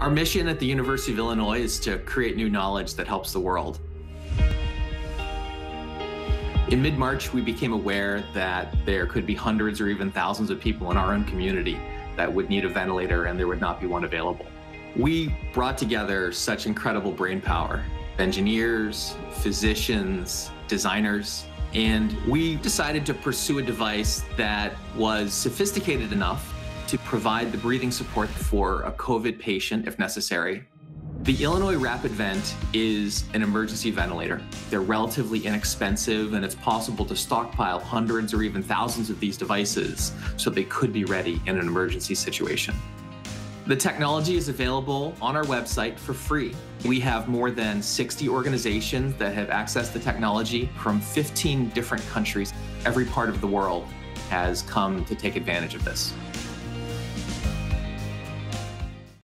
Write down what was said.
Our mission at the University of Illinois is to create new knowledge that helps the world. In mid March, we became aware that there could be hundreds or even thousands of people in our own community that would need a ventilator and there would not be one available. We brought together such incredible brain power engineers, physicians, designers, and we decided to pursue a device that was sophisticated enough to provide the breathing support for a COVID patient if necessary. The Illinois RapidVent is an emergency ventilator. They're relatively inexpensive, and it's possible to stockpile hundreds or even thousands of these devices so they could be ready in an emergency situation. The technology is available on our website for free. We have more than 60 organizations that have accessed the technology from 15 different countries. Every part of the world has come to take advantage of this.